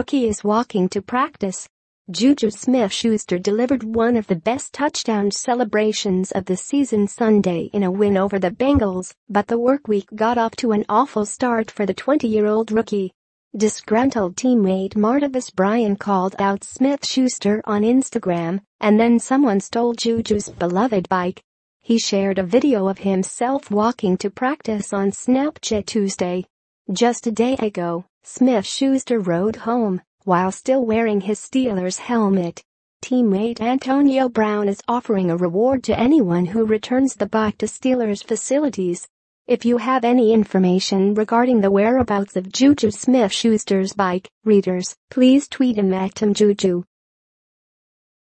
rookie is walking to practice. Juju Smith-Schuster delivered one of the best touchdown celebrations of the season Sunday in a win over the Bengals, but the workweek got off to an awful start for the 20-year-old rookie. Disgruntled teammate Martavis Bryant called out Smith-Schuster on Instagram, and then someone stole Juju's beloved bike. He shared a video of himself walking to practice on Snapchat Tuesday. Just a day ago, Smith-Schuster rode home while still wearing his Steelers helmet. Teammate Antonio Brown is offering a reward to anyone who returns the bike to Steelers facilities. If you have any information regarding the whereabouts of Juju Smith-Schuster's bike, readers, please tweet him at TeamJuju.